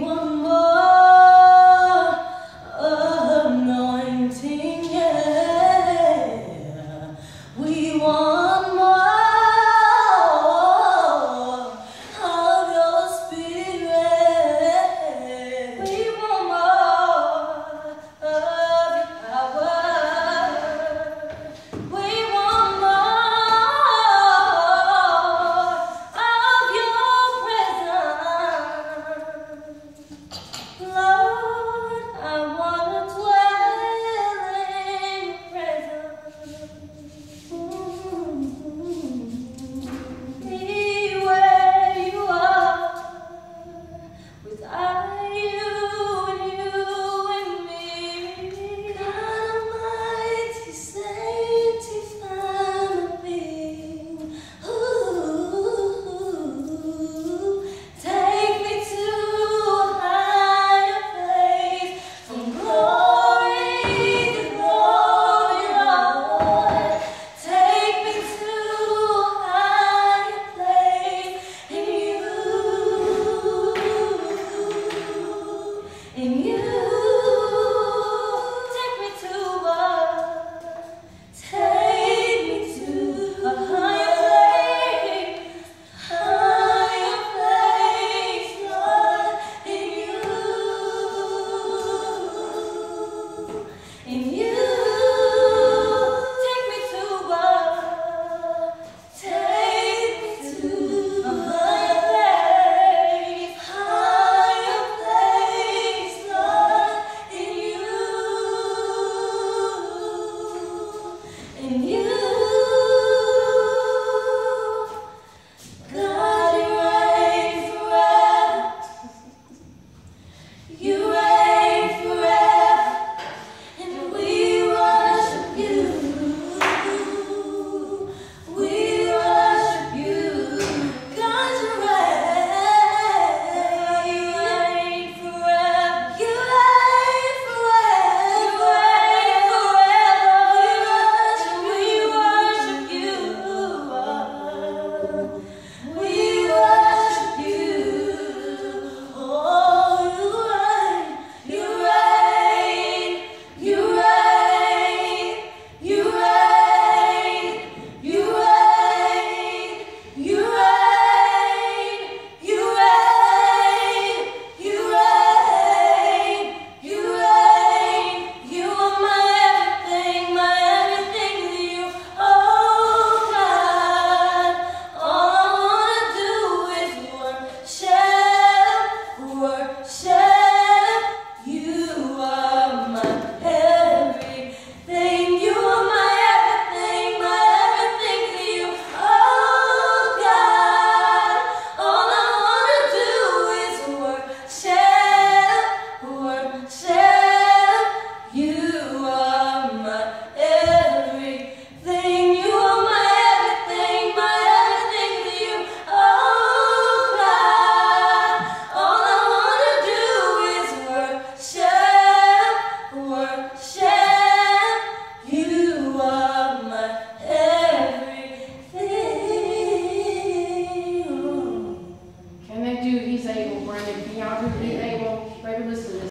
one more Em Can you?